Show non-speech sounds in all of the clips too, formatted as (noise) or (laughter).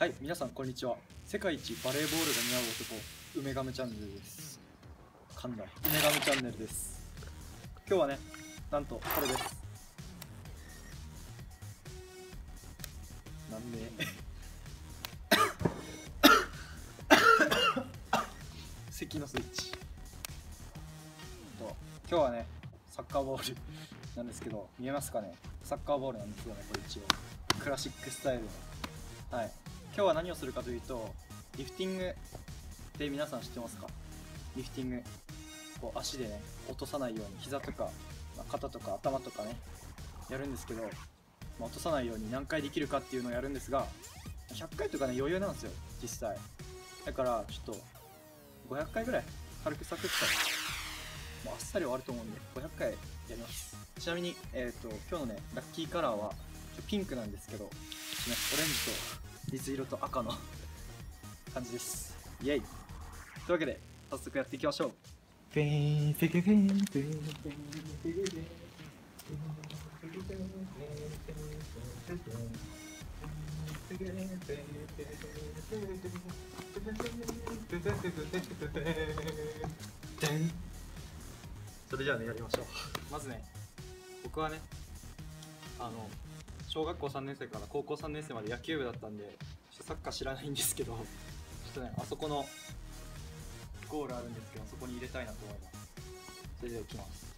はい、皆さんこんにちは。世界一バレーボールが似合う男、梅ガメチャンネルです。噛んだ。梅ガメチャンネルです。今日はね、なんとこれです。なんで？(coughs) 咳のスイッチ。と今日はね、サッカーボールなんですけど、見えますかね？サッカーボールなんですよね、これ一応。クラシックスタイルの。はい。今日は何をするかというとリフティングって皆さん知ってますか？リフティング。こう足でね落とさないように膝とか、まあ肩とか頭とかねやるんですけど、まあ落とさないように何回できるかっていうのをやるんですが100回とかね余裕なんですよ実際。だからちょっと500回ぐらい軽くサクッと。もうあっさり終わると思うんで500回やります。ちなみに、えー、と今日のねラッキーカラーはちょピンクなんですけど、ね、オレンジと水色と赤の感じです。イエイ。というわけで早速やっていきましょう。フェンフェケフェンフェンフェンフェケフェンそれじゃあねやりましょう。まずね僕はねあの小学校3年生から高校3年生まで野球部だったんでサッカー知らないんですけど (laughs) ちょっとねあそこのゴールあるんですけどそこに入れたいなと思います。それではいきます。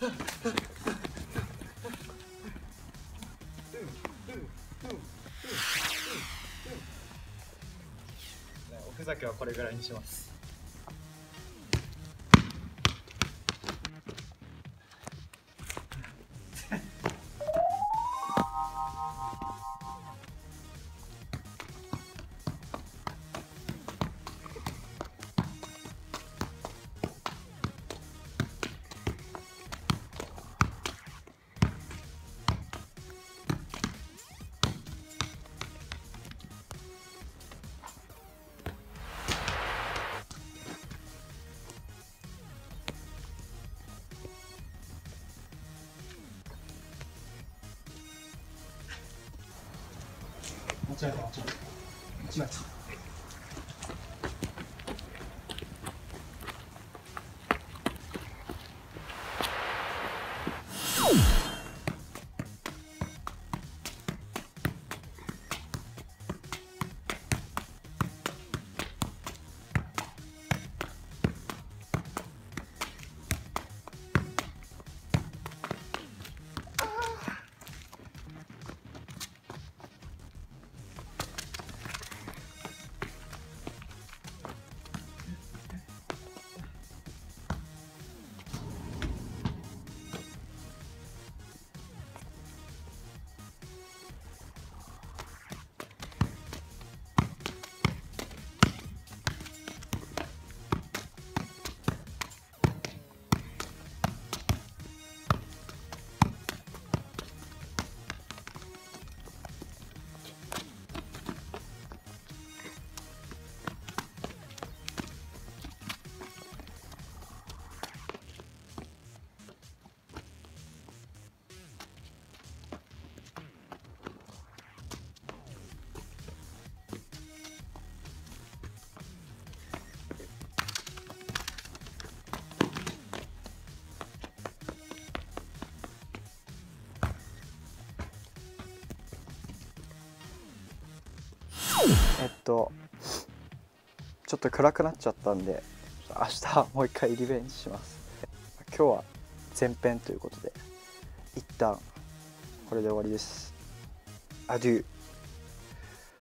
おふざけはこれぐらいにします。間違えた間違えた。間違えた。えっとちょっと暗くなっちゃったんで明日もう一回リベンジします。今日は前編ということで一旦これで終わりです。アデュー